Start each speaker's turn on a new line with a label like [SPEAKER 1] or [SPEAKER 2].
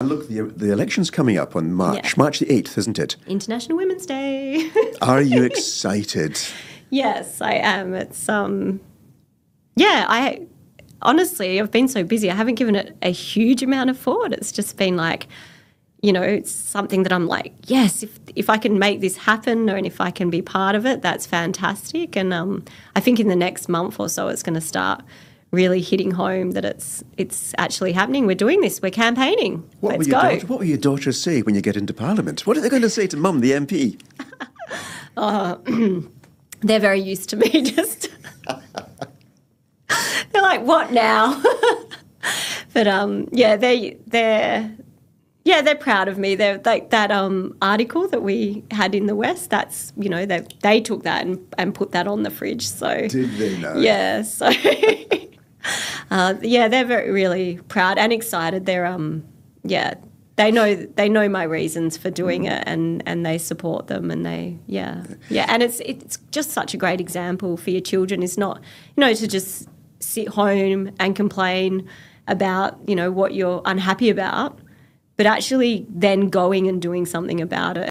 [SPEAKER 1] Look, the, the election's coming up on March,
[SPEAKER 2] Yeah.
[SPEAKER 1] March the 8th, isn't it?
[SPEAKER 2] International Women's Day.
[SPEAKER 1] Are you excited?
[SPEAKER 2] yes, I am. It's um, yeah. I honestly, I've been so busy. I haven't given it a huge amount of thought. It's just been like, you know, it's something that I'm like, yes, if if I can make this happen, and if I can be part of it, that's fantastic. And um, I think in the next month or so, it's going to start really hitting home that it's it's actually happening. We're doing this. We're campaigning.
[SPEAKER 1] What
[SPEAKER 2] Let's
[SPEAKER 1] will your
[SPEAKER 2] go.
[SPEAKER 1] Daughter, what will your daughters say when you get into Parliament? What are they going to say to Mum, the MP?
[SPEAKER 2] they're very used to me just they're like what now but um yeah they they're yeah they're proud of me they're like that um article that we had in the west that's you know they they took that and, and put that on the fridge so
[SPEAKER 1] Did they know?
[SPEAKER 2] yeah so uh, yeah they're very really proud and excited. They're um yeah they know they know my reasons for doing it and and they support them and they yeah. Yeah and it's it's just such a great example for your children. Is not you know to just sit home and complain about you know what you're unhappy about but actually then going and doing something about it